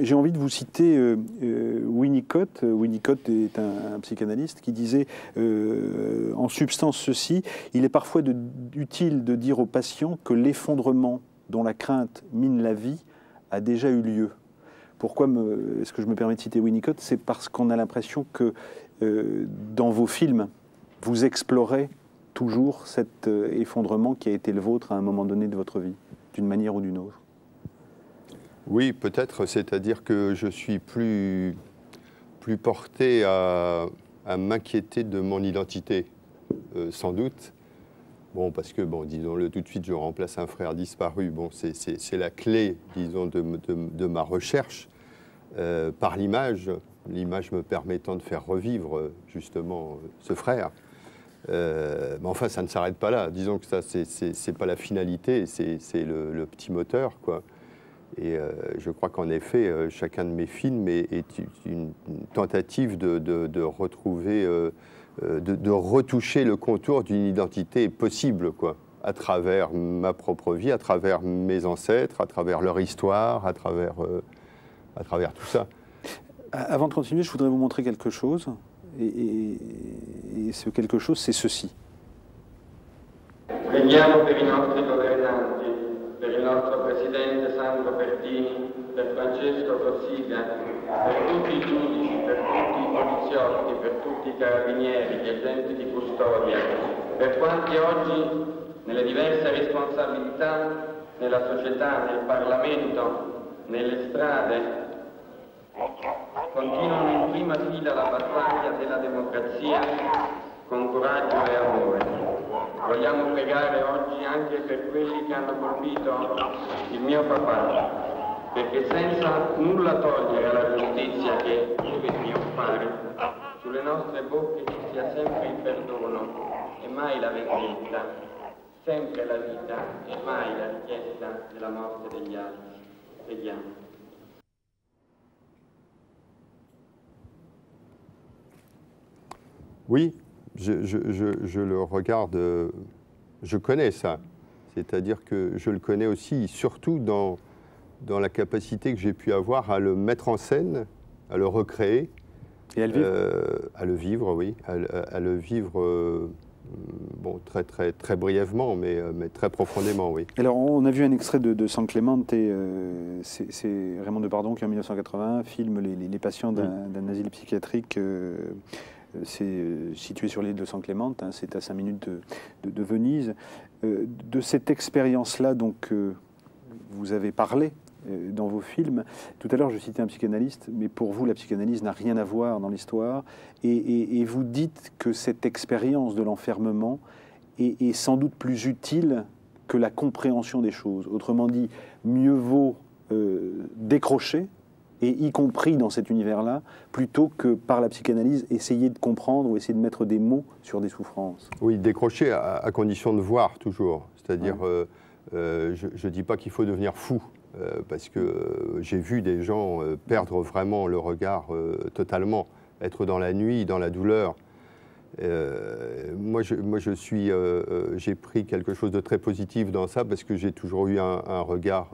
J'ai envie de vous citer euh, euh, Winnicott. Winnicott est un, psychanalyste qui disait euh, en substance ceci il est parfois utile de dire au patient que l'effondrement dont la crainte mine la vie a déjà eu lieu. Pourquoi est-ce que je me permets de citer Winnicott C'est parce qu'on a l'impression que dans vos films, vous explorez toujours cet effondrement qui a été le vôtre à un moment donné de votre vie, d'une manière ou d'une autre. Oui, peut-être, c'est-à-dire que je suis plus, porté à, m'inquiéter de mon identité, euh, sans doute. Bon, parce que, bon, disons-le tout de suite, je remplace un frère disparu. Bon, c'est la clé, disons, de, de, ma recherche euh, par l'image, l'image me permettant de faire revivre, justement, ce frère. Euh, mais enfin, ça ne s'arrête pas là. Disons que ça, c'est pas la finalité, c'est le, le, petit moteur, quoi. Et euh, je crois qu'en effet, euh, chacun de mes films est, une, tentative de, retrouver, euh, de, retoucher le contour d'une identité possible, quoi, à travers ma propre vie, à travers mes ancêtres, à travers leur histoire, à travers, à travers tout ça. Avant de continuer, je voudrais vous montrer quelque chose. Et, ce quelque chose, c'est ceci. per Francesco Cossiga, per tutti i giudici, per tutti i poliziotti, per tutti i carabinieri, gli agenti di custodia, per quanti oggi nelle diverse responsabilità nella società, nel Parlamento, nelle strade, continuano in prima fila la battaglia della democrazia con coraggio e amore. Vogliamo pregare oggi anche per quelli che hanno colpito il mio papà, perché senza nulla togliere alla giustizia che deve trionfare, sulle nostre bocche ci sia sempre il perdono e mai la vendetta, sempre la vita e mai la richiesta della morte degli altri. Preghiamo. Oui, je, le regarde, je connais ça. C'est-à-dire que je le connais aussi, surtout dans, dans la capacité que j'ai pu avoir à le mettre en scène, à le recréer. Et à le vivre euh, À le vivre, oui. À, le vivre, euh, bon, très, très, très brièvement, mais, euh, mais, très profondément, oui. Alors, on a vu un extrait de, de San Clemente, c'est Raymond Depardon qui, en 1981, filme les, les, patients d'un asile psychiatrique c'est euh, situé sur l'île de San Clément, hein, c'est à 5 minutes de, Venise. Euh, de cette expérience-là, donc, euh, vous avez parlé dans vos films. Tout à l'heure, je citais un psychanalyste, mais pour vous, la psychanalyse n'a rien à voir dans l'histoire. Et, vous dites que cette expérience de l'enfermement est, sans doute plus utile que la compréhension des choses. Autrement dit, mieux vaut décrocher et y compris dans cet univers-là, plutôt que par la psychanalyse essayer de comprendre ou essayer de mettre des mots sur des souffrances. Oui, décrocher à, condition de voir toujours. C'est-à-dire, euh, euh, je ne dis pas qu'il faut devenir fou, euh, parce que j'ai vu des gens perdre vraiment le regard totalement, être dans la nuit, dans la douleur. moi, je, moi, je suis, j'ai pris quelque chose de très positif dans ça parce que j'ai toujours eu un, un regard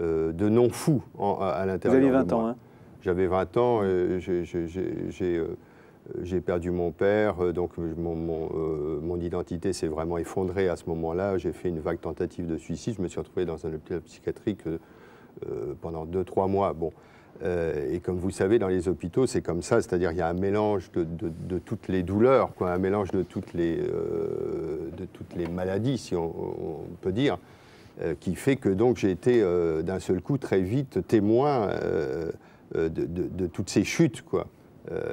euh, de non-fou à, l'intérieur. Vous aviez 20 ans, hein J'avais 20 ans, euh, j'ai perdu mon père, euh, donc mon, identité s'est vraiment effondrée à ce moment-là. J'ai fait une vague tentative de suicide. Je me suis retrouvé dans un hôpital psychiatrique pendant 2-3 mois. Bon. et comme vous savez, dans les hôpitaux, c'est comme ça, c'est-à-dire il y a un mélange de, toutes les douleurs, quoi, un mélange de toutes les, de toutes les maladies, si on peut dire. Euh, qui fait que donc j'ai été euh, d'un seul coup très vite témoin euh, de, toutes ces chutes. Quoi.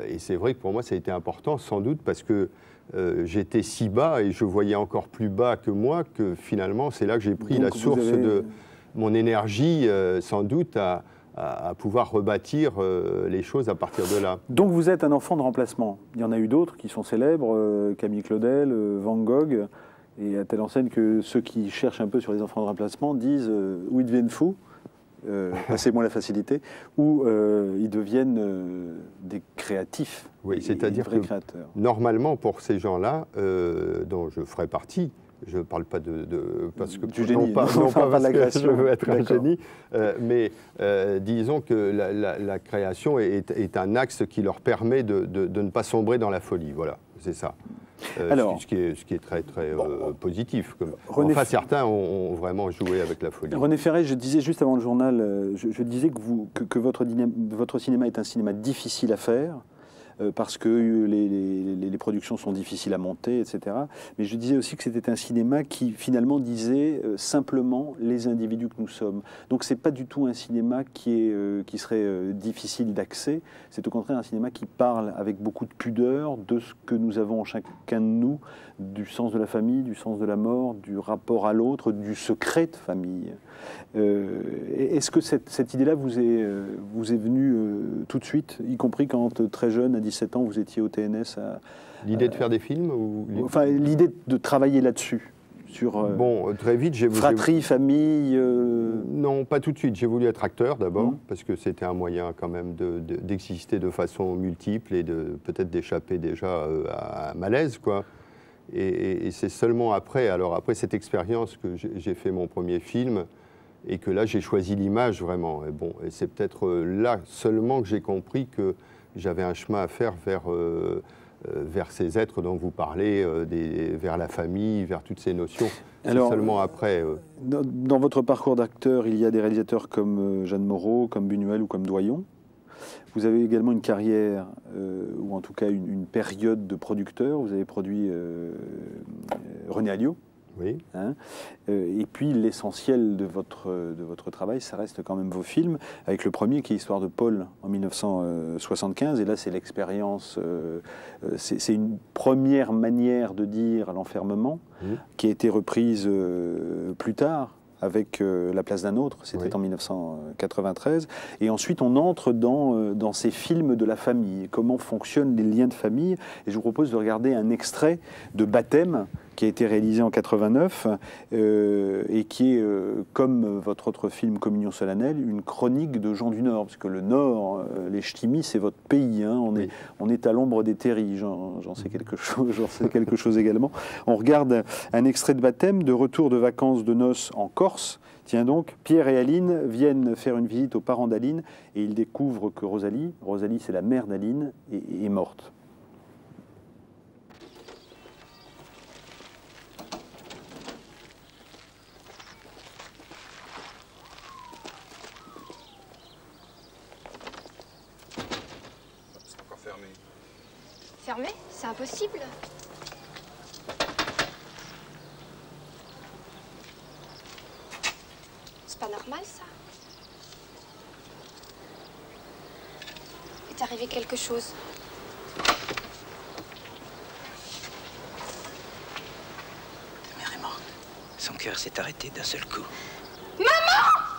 Et c'est vrai que pour moi ça a été important, sans doute parce que j'étais si bas et je voyais encore plus bas que moi que finalement c'est là que j'ai pris la source de mon énergie, sans doute, à, à, pouvoir rebâtir les choses à partir de là. Donc vous êtes un enfant de remplacement. Il y en a eu d'autres qui sont célèbres, Camille Claudel, Van Gogh. Et à telle enseigne que ceux qui cherchent un peu sur les enfants de remplacement disent euh, ou ils deviennent fous, euh, moins la facilité, ou euh, ils deviennent euh, des créatifs. Oui, c'est-à-dire que créateurs. normalement, pour ces gens-là, dont je ferai partie, Je ne parle pas de, parce que du génie, non pas, non pas parce que je veux être un génie, mais disons que la, création est, un axe qui leur permet de, de ne pas sombrer dans la folie. Voilà, c'est ça. Euh, Alors, ce, qui est, ce, qui est, très, très euh, positif. enfin, certains ont, vraiment joué avec la folie. René Ferré, je disais juste avant le journal, euh, je, disais que, vous, que, votre, votre cinéma est un cinéma difficile à faire. Euh, parce que les, productions sont difficiles à monter, etc. Mais je disais aussi que c'était un cinéma qui finalement disait euh, simplement les individus que nous sommes. Donc c'est pas du tout un cinéma qui, est, euh, qui serait difficile d'accès, c'est au contraire un cinéma qui parle avec beaucoup de pudeur de ce que nous avons chacun de nous, du sens de la famille, du sens de la mort, du rapport à l'autre, du secret de famille. Est-ce que cette, idée-là vous est, vous est venue tout de suite, y compris quand très jeune, 17 ans, vous étiez au TNS L'idée de faire des films ou... Enfin, l'idée de travailler là-dessus sur euh, bon, euh, très vite, j'ai voulu... Fratrie, famille euh, Non, pas tout de suite. J'ai voulu être acteur d'abord, mmh. parce que c'était un moyen quand même d'exister de, façon multiple et de peut-être d'échapper déjà à un malaise, quoi. Et, et c'est seulement après, alors après cette expérience que j'ai fait mon premier film, et que là j'ai choisi l'image vraiment. Et bon, et c'est peut-être là seulement que j'ai compris que j'avais un chemin à faire vers, euh, euh, vers ces êtres dont vous parlez, euh, des, vers la famille, vers toutes ces notions. Alors, seulement après. Dans, votre parcours d'acteur, il y a des réalisateurs comme Jeanne Moreau, comme Buñuel ou comme Doyon. Vous avez également une carrière, ou en tout cas une, une, période de producteur. Vous avez produit René Alliot, oui. Hein. Euh, et puis l'essentiel de votre, de votre travail, ça reste quand même vos films, avec le premier qui est Histoire de Paul en 1975. Et là, c'est l'expérience, euh, euh, c'est une première manière de dire l'enfermement, qui a été reprise plus tard avec La place d'un autre, c'était en 1993. Et ensuite, on entre dans, dans ces films de la famille, comment fonctionnent les liens de famille. Et je vous propose de regarder un extrait de Baptême qui a été réalisé en 89 euh, et qui est, euh, comme votre autre film Communion solennelle, une chronique de gens du Nord, parce que le Nord, euh, les Ch'timis, c'est votre pays. Hein. on, est, on est à l'ombre des terris, j'en sais quelque chose, j'en sais quelque chose également. On regarde un extrait de baptême de retour de vacances de noces en Corse. Tiens donc, Pierre et Aline viennent faire une visite aux parents d'Aline et ils découvrent que Rosalie, Rosalie c'est la mère d'Aline, est morte. C'est impossible. C'est pas normal, ça. Il est arrivé quelque chose. Ta mère est morte. Son cœur s'est arrêté d'un seul coup. Maman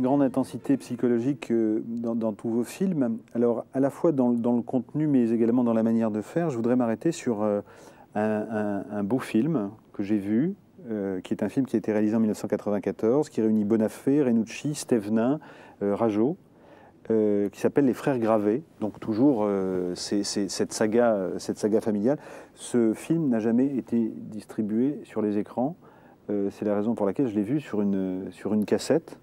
grande intensité psychologique euh, dans, tous vos films. Alors, à la fois dans, le contenu, mais également dans la manière de faire, je voudrais m'arrêter sur euh, un, beau film que j'ai vu, euh, qui est un film qui a été réalisé en 1994, qui réunit Bonafé, Renucci, Stevenin, Rajo, qui s'appelle Les Frères Gravés. Donc toujours cette, saga, cette saga familiale. Ce film n'a jamais été distribué sur les écrans. c'est la raison pour laquelle je l'ai vu sur une cassette.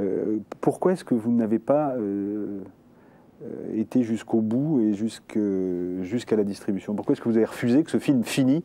Euh, pourquoi est-ce que vous n'avez pas euh, euh, été jusqu'au bout et jusqu'à la distribution? Pourquoi est-ce que vous avez refusé que ce film finisse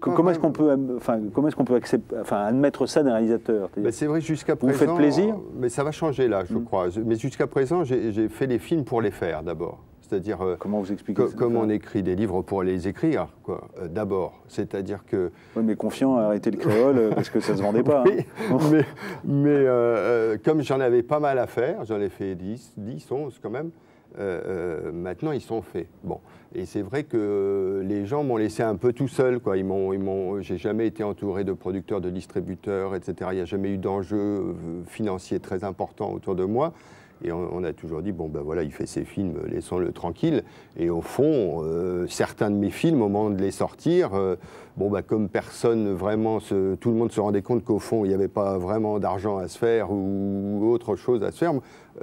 comment est-ce qu'on peut, enfin, comment est-ce qu'on peut accepter, enfin, admettre ça d'un réalisateur? Ben, C'est vrai jusqu'à présent. Vous faites plaisir? Mais ça va changer là, je mm. crois. Mais jusqu'à présent, j'ai fait les films pour les faire d'abord. C'est-à-dire. euh, Comment vous expliquez co- ça comme on écrit des livres pour les écrire, quoi. euh, D'abord, c'est-à-dire que Oui, mais confiant à arrêter le créole euh, parce que ça se vendait pas. Oui, hein. mais, mais, euh, comme j'en avais pas mal à faire, j'en ai fait 10, 10 11 quand même, euh, maintenant ils sont faits. Bon. Et c'est vrai que les gens m'ont laissé un peu tout seul. Quoi. Ils m'ont, ils m'ont, j'ai jamais été entouré de producteurs, de distributeurs, etc. Il n'y a jamais eu d'enjeux euh, financiers très importants autour de moi. Et on, on a toujours dit, bon ben voilà, il fait ses films, laissons-le tranquille. Et au fond, euh, certains de mes films, au moment de les sortir, euh, bon ben comme personne vraiment, se- tout le monde se rendait compte qu'au fond, il n'y avait pas vraiment d'argent à se faire ou autre chose à se faire,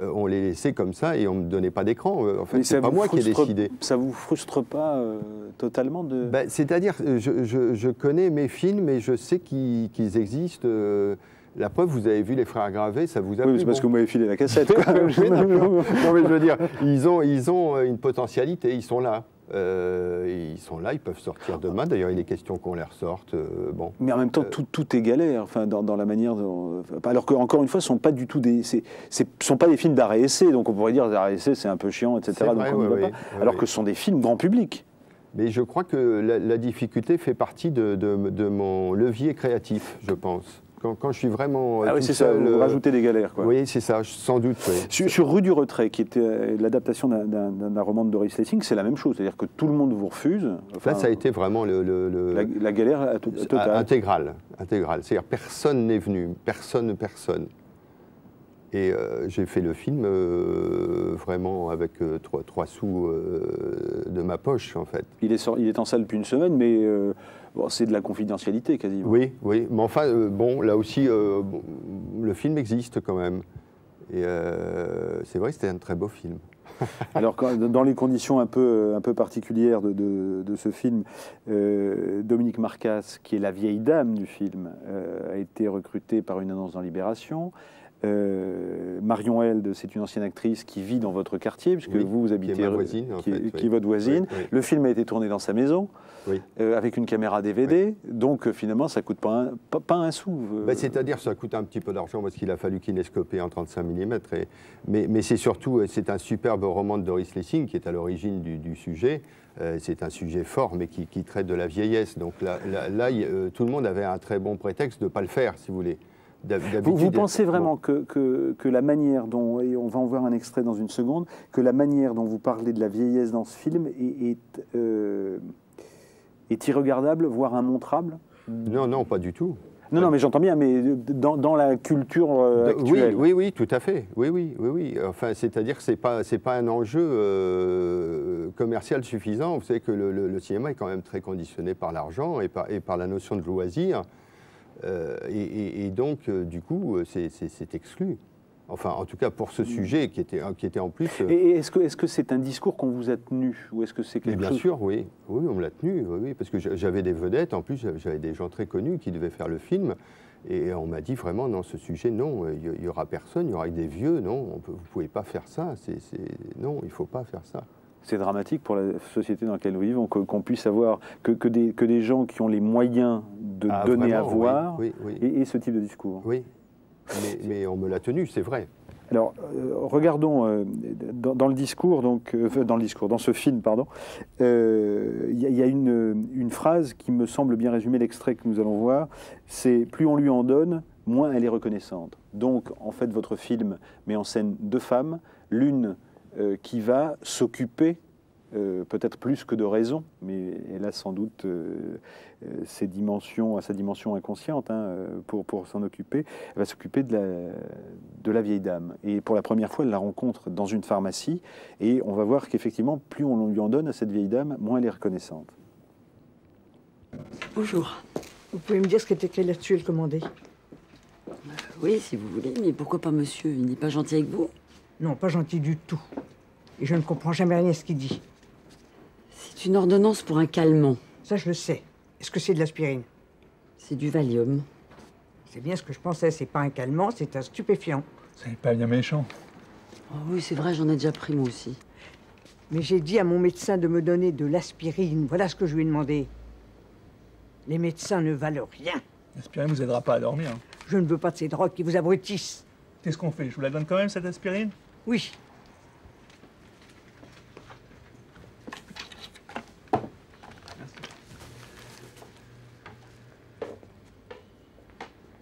euh, on les laissait comme ça et on ne me donnait pas d'écran. Euh, En fait, c'est pas moi qui ai décidé. Ça vous frustre pas euh, totalement de. Ben, C'est-à-dire, euh, je, je- je connais mes films et je sais qu'ils qu'ils existent. La preuve, vous avez vu Les Frères Gravés, ça vous a oui, plu, c'est parce bon. que vous m'avez filé la cassette. quoi. Oui, non, mais je veux dire, ils ont, ils ont euh, une potentialité, ils sont là. Euh, ils sont là, ils peuvent sortir demain. D'ailleurs, il est question qu'on les ressorte. euh, bon. Mais en même temps, tout, tout est galère, enfin, dans, dans la manière dont... Alors que, encore une fois, ce sont pas du tout des... Ce sont pas des films d'arrêt essai, donc on pourrait dire d'arrêt essai, c'est un peu chiant, etc. Donc vrai, on oui, oui, pas. oui, Alors oui. que ce sont des films grand public. Mais je crois que la, la difficulté fait partie de, de- de mon levier créatif, je pense. Quand, quand je suis vraiment. euh, Ah oui, c'est ça, vous euh, rajoutez des galères, quoi. Oui, c'est ça, sans doute. oui. Sur, sur Rue du Retrait, qui était euh, l'adaptation d'un, roman de Doris Lessing, c'est la même chose, c'est-à-dire que tout le monde vous refuse. Enfin, Là, ça a été vraiment le. le- le- la, la galère totale. Intégral, intégral. C'est-à-dire personne n'est venu, personne, personne. Et euh, j'ai fait le film euh, vraiment avec euh, trois, trois sous de ma poche, en fait. Il, est sor- il est en salle depuis une semaine, mais bon, c'est de la confidentialité quasiment. Oui, oui. Mais enfin, bon, là aussi, bon, le film existe quand même. Et c'est vrai c'était un très beau film. Alors, quand- dans les conditions un peu, un peu particulières de, de- de ce film, euh, Dominique Marcas, qui est la vieille dame du film, euh, a été recrutée par une annonce dans Libération. Euh, Marion Held, c'est une ancienne actrice qui vit dans votre quartier, puisque Oui, vous, vous qui est habitez, ma voisine, en qui, est- qui votre voisine. Oui. Le film a été tourné dans sa maison, euh, avec une caméra DVD, donc euh, finalement, ça coûte pas un, pas, pas un sou. Ben, C'est-à-dire ça coûte un petit peu d'argent parce qu'il a fallu kinéscoper en 35 mm. Et, mais mais c'est surtout, c'est un superbe roman de Doris Lessing qui est à l'origine du, du sujet. Euh, c'est un sujet fort, mais qui, qui traite de la vieillesse. Donc là, là, tout le monde avait un très bon prétexte de ne pas le faire, si vous voulez. Vous, pensez vraiment que, que, que la manière dont, et on va en voir un extrait dans une seconde, que la manière dont vous parlez de la vieillesse dans ce film est, est, euh, est irregardable, voire immontrable Non, non, pas du tout. Non, non, mais j'entends bien, mais dans, dans la culture euh, De- oui, actuelle. oui, oui, tout à fait. Oui, oui, oui, oui. Enfin, c'est-à-dire que pas, c'est pas un enjeu euh, commercial suffisant. Vous savez que le, le- le cinéma est quand même très conditionné par l'argent et par, et par la notion de loisir. Euh, et, donc, euh, du coup, euh, c'est, c'est- c'est exclu. Enfin, en tout cas, pour ce sujet qui était, qui était en plus. euh, Et est-ce que est-ce que c'est un discours qu'on vous a tenu ou est-ce que c'est quelque bien chose sûr, oui. Oui, on me l'a tenu, oui, oui, parce que j'a- j'avais des vedettes, en plus j'avais- des gens très connus qui devaient faire le film, et on m'a dit vraiment, non, ce sujet, non, il y, y aura personne, il y aura des vieux, non, on peut, vous ne pouvez pas faire ça, c'est, c'est- non, il ne faut pas faire ça. C'est dramatique pour la société dans laquelle nous vivons qu'on puisse avoir que, que des, que des gens qui ont les moyens de Ah, donner à vraiment, oui, voir oui, oui. Et, et ce type de discours. Oui, mais, mais on me l'a tenu, c'est vrai. Alors, euh, regardons euh, dans, dans le discours, donc euh, dans le discours, dans ce film, pardon, il y, y a une, une phrase qui me semble bien résumer l'extrait que nous allons voir. C'est plus on lui en donne, moins elle est reconnaissante. Donc, en fait, votre film met en scène deux femmes, l'une euh, qui va s'occuper euh, peut-être plus que de raison, mais elle a sans doute euh, ses dimensions, à sa dimension inconsciente hein, pour, pour s'en occuper. Elle va s'occuper de la, de la vieille dame. Et pour la première fois, elle la rencontre dans une pharmacie, et on va voir qu'effectivement, plus on lui en donne à cette vieille dame, moins elle est reconnaissante. Bonjour. Vous pouvez me dire ce qui est écrit là-dessus le commander Oui, si vous voulez, mais pourquoi pas monsieur? Il n'est pas gentil avec vous? Non, pas gentil du tout. Et je ne comprends jamais rien à ce qu'il dit. C'est une ordonnance pour un calmant. Ça, je le sais. Est-ce que c'est de l'aspirine? C'est du Valium. C'est bien ce que je pensais. C'est pas un calmant, c'est un stupéfiant. C'est pas bien méchant. Oh oui, c'est vrai, j'en ai déjà pris moi aussi. Mais j'ai dit à mon médecin de me donner de l'aspirine. Voilà ce que je lui ai demandé. Les médecins ne valent rien. L'aspirine vous aidera pas à dormir. Je ne veux pas de ces drogues qui vous abrutissent. Qu'est-ce qu'on fait? Je vous la donne quand même, cette aspirine? Oui. Merci.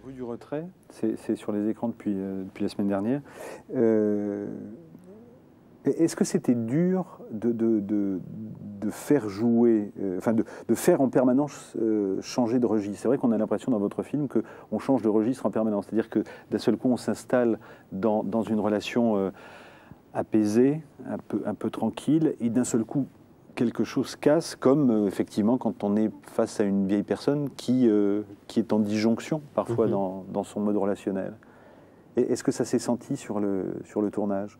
Rue du retrait, c'est sur les écrans depuis, euh, depuis la semaine dernière. Euh, est-ce que c'était dur de, de faire jouer, euh, enfin de, de faire en permanence euh, changer de registre C'est vrai qu'on a l'impression dans votre film qu'on change de registre en permanence. C'est-à-dire que d'un seul coup, on s'installe dans, dans une relation euh, apaisée, un peu, un peu tranquille, et d'un seul coup, quelque chose casse, comme effectivement quand on est face à une vieille personne qui, qui est en disjonction parfois Mhm. dans, dans son mode relationnel. Est-ce que ça s'est senti sur le, sur le tournage?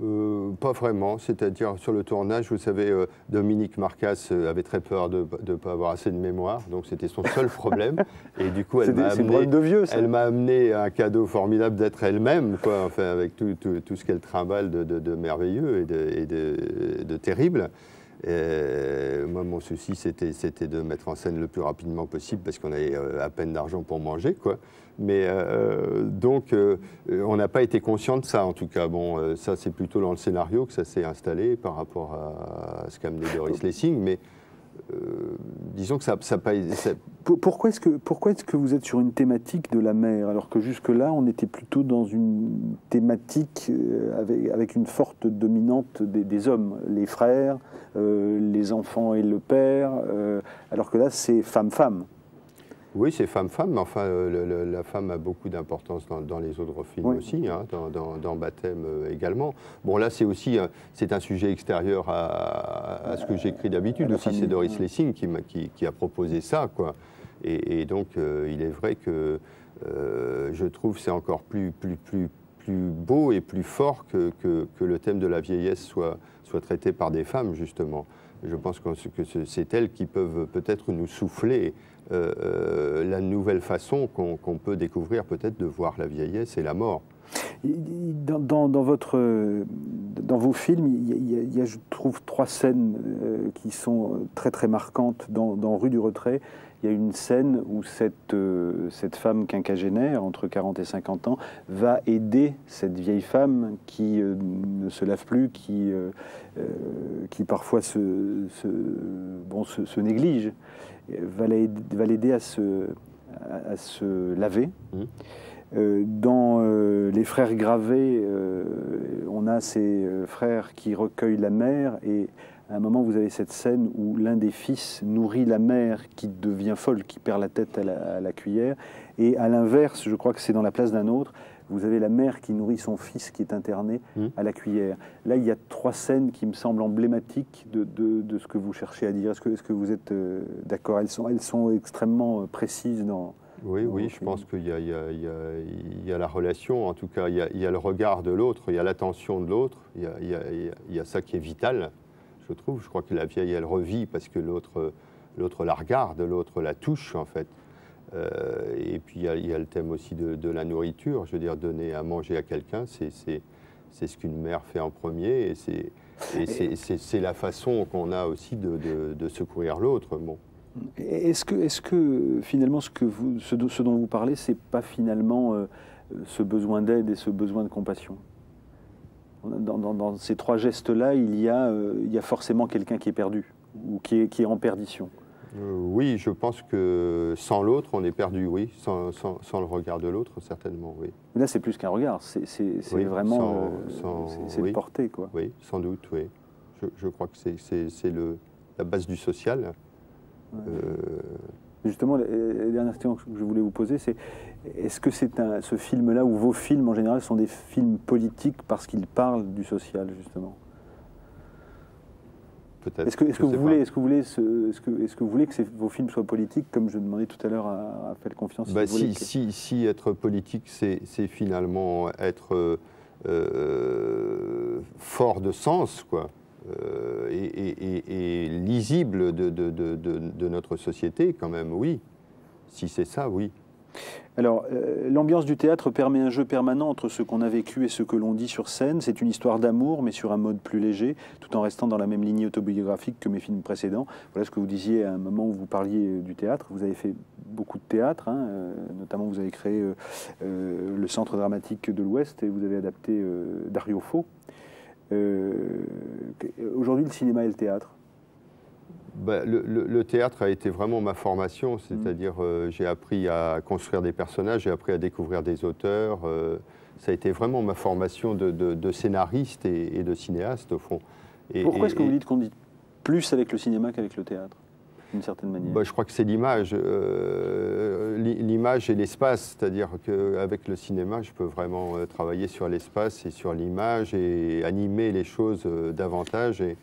Euh, pas vraiment, c'est-à-dire sur le tournage, vous savez, euh, Dominique Marcas euh, avait très peur de ne pas avoir assez de mémoire, donc c'était son seul problème. Et du coup, elle m'a amené, problème de vieux, ça. elle m'a amené un cadeau formidable d'être elle-même, quoi, enfin, avec tout, tout- tout ce qu'elle trimballe de, de- de merveilleux et de, et de- de terrible. Et moi, mon souci, c'était, de mettre en scène le plus rapidement possible parce qu'on avait euh, à peine d'argent pour manger, quoi. Mais euh, donc, euh, euh, on n'a pas été conscient de ça, en tout cas. Bon, euh, ça, c'est plutôt dans le scénario que ça s'est installé par rapport à, à ce qu'a amené Doris Lessing. Mais euh, disons que ça ça- Pour- Pourquoi est-ce que, pourquoi est-ce que vous êtes sur une thématique de la mer, alors que jusque-là, on était plutôt dans une thématique euh, avec, avec une forte dominante des, hommes, les frères, euh, les enfants et le père, euh, alors que là, c'est femme-femme. Oui, c'est femme-femme, mais enfin, euh, le- le- la femme a beaucoup d'importance dans, dans les autres films Oui. aussi, hein, dans, dans- dans Baptême euh, également. Bon, là, c'est aussi euh, c'est un sujet extérieur à, à ce que j'écris d'habitude la aussi. C'est Doris. Lessing qui, qui- qui a proposé ça, quoi. Et, et donc, euh, il est vrai que euh, je trouve c'est encore plus, plus, plus, plus beau et plus fort que, que- que le thème de la vieillesse soit, soit traité par des femmes, justement. Je pense que ce- que ce- c'est elles qui peuvent peut-être nous souffler euh, euh, la nouvelle façon qu'on peut découvrir peut-être de voir la vieillesse et la mort. Dans votre, dans vos films, il y, a, je trouve, trois scènes euh, qui sont très très marquantes. Dans, Rue du Retrait, il y a une scène où cette, euh, cette femme quinquagénaire, entre 40 et 50 ans, va aider cette vieille femme qui euh, ne se lave plus, qui, euh, euh, qui parfois se, bon, se, néglige, va l'aider à se, à, se laver. Mhm. Euh, dans euh, Les Frères Gravés, euh, on a ces frères qui recueillent la mère et à un moment vous avez cette scène où l'un des fils nourrit la mère qui devient folle, qui perd la tête à la, à la cuillère et à l'inverse, je crois que c'est dans la place d'un autre, vous avez la mère qui nourrit son fils qui est interné Mhm. à la cuillère. Là, il y a trois scènes qui me semblent emblématiques de, de- de ce que vous cherchez à dire. Est-ce que, vous êtes euh, d'accord? Elles sont, elles sont extrêmement précises dans... Oui, oui, je pense qu'il y, a- y y y la relation, en tout cas, il y a, le regard de l'autre, il y a l'attention de l'autre, il y a, il y ça qui est vital, je trouve. Je crois que la vieille, elle revit parce que l'autre la regarde, l'autre la touche, en fait. Euh, et puis, il y, a, le thème aussi de, de la nourriture. Je veux dire, donner à manger à quelqu'un, c'est ce qu'une mère fait en premier, et c'est la façon qu'on a aussi de, de- de secourir l'autre. Bon. Est-ce que, est que finalement ce, que vous, ce, ce dont vous parlez, c'est pas finalement euh, ce besoin d'aide et ce besoin de compassion? Dans, dans- dans ces trois gestes-là, il, y a, euh, il y a forcément quelqu'un qui est perdu ou qui est, qui est en perdition. Euh, oui, je pense que sans l'autre, on est perdu, oui. Sans, sans- sans le regard de l'autre, certainement, oui. Là, c'est plus qu'un regard, c'est Oui, vraiment c'est- oui. le porter. Quoi. Oui, sans doute, oui. Je, je crois que c'est- la base du social. Euh, Justement, la, dernière question que je voulais vous poser, c'est est-ce que c'est un, ce film-là ou vos films en général sont des films politiques parce qu'ils parlent du social, justement? Peut-être. Est-ce que, vous voulez, est-ce que vous voulez, ce- est-ce que, est-ce que vous voulez que ces- vos films soient politiques, comme je demandais tout à l'heure à Raphaël Confiance Bah, si, que- si, si être politique, c'est c'est finalement être euh, euh, fort de sens, quoi, euh, et, lisible de, notre société, quand même, oui. Si c'est ça, oui. Alors, euh, l'ambiance du théâtre permet un jeu permanent entre ce qu'on a vécu et ce que l'on dit sur scène. C'est une histoire d'amour, mais sur un mode plus léger, tout en restant dans la même ligne autobiographique que mes films précédents. Voilà ce que vous disiez à un moment où vous parliez euh, du théâtre. Vous avez fait beaucoup de théâtre, hein, euh, notamment vous avez créé le Centre dramatique de l'Ouest et vous avez adapté Dario Fo. Euh, Aujourd'hui, le cinéma et le théâtre Ben, le, le- le théâtre a été vraiment ma formation, Mm. c'est-à-dire euh, j'ai appris à construire des personnages, j'ai appris à découvrir des auteurs. euh, ça a été vraiment ma formation de, de- de scénariste et, et de cinéaste au fond. Et- Pourquoi est-ce que vous dites qu'on dit plus avec le cinéma qu'avec le théâtre, d'une certaine manière Bah, je crois que c'est l'image, euh, l'i- l'image et l'espace, c'est-à-dire qu'avec le cinéma, je peux vraiment euh, travailler sur l'espace et sur l'image et animer les choses euh, davantage. Et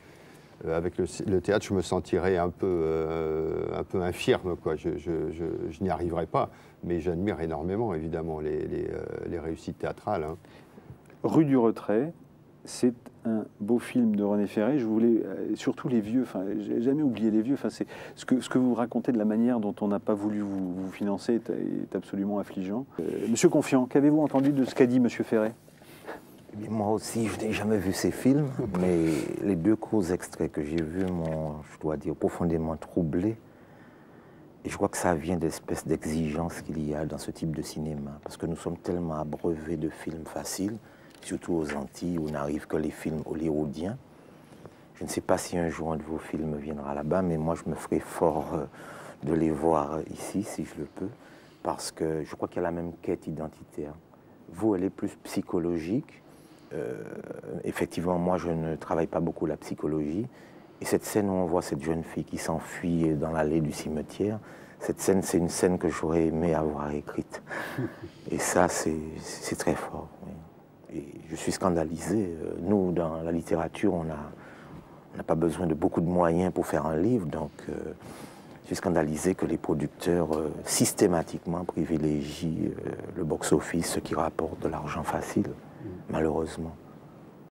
avec le, le théâtre, je me sentirais un peu, euh, un peu infirme, quoi. Je, je- je- je n'y arriverai pas, mais j'admire énormément, évidemment, les, les, les réussites théâtrales. hein. Rue du Retrait, c'est un beau film de René Ferré. Je voulais euh, surtout les vieux. Enfin, j'ai jamais oublié les vieux. Enfin, c'est ce que ce que vous racontez de la manière dont on n'a pas voulu vous, vous financer est, est absolument affligeant. Euh, Monsieur Confiant, qu'avez-vous entendu de ce qu'a dit Monsieur Ferré? Eh Moi aussi, je n'ai jamais vu ces films, mais les deux courts extraits que j'ai vus m'ont, je dois dire, profondément troublé. Et je crois que ça vient de l'espèce d'exigence qu'il y a dans ce type de cinéma, parce que nous sommes tellement abreuvés de films faciles, surtout aux Antilles, où n'arrivent que les films hollywoodiens. Je ne sais pas si un jour un de vos films viendra là-bas, mais moi je me ferai fort euh, de les voir ici, si je le peux, parce que je crois qu'il y a la même quête identitaire. Vous, elle est plus psychologique. Euh, effectivement, moi, je ne travaille pas beaucoup la psychologie. Et cette scène où on voit cette jeune fille qui s'enfuit dans l'allée du cimetière, cette scène, c'est une scène que j'aurais aimé avoir écrite. Et ça, c'est c'est très fort. oui. Je suis scandalisé. Euh, Nous, dans la littérature, on n'a pas besoin de beaucoup de moyens pour faire un livre. Donc, euh, je suis scandalisé que les producteurs euh, systématiquement privilégient le box-office, ce qui rapporte de l'argent facile, malheureusement.